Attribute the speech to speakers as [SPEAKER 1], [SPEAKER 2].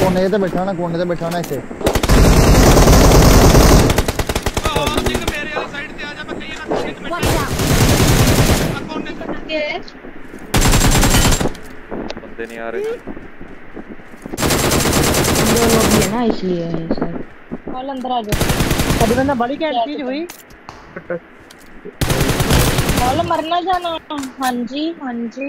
[SPEAKER 1] कोने ते
[SPEAKER 2] बैठा
[SPEAKER 1] ना
[SPEAKER 2] कोने
[SPEAKER 1] ते बैठा ना
[SPEAKER 3] इसे
[SPEAKER 4] बंदे नहीं आ रहे।
[SPEAKER 5] दो लोग हैं ना इसलिए है सर
[SPEAKER 3] कॉल अंदर आ जाओ।
[SPEAKER 5] कभी बंदा बड़ी क्या चीज़ हुई
[SPEAKER 3] कॉल मरना जाना। हाँ जी हाँ जी।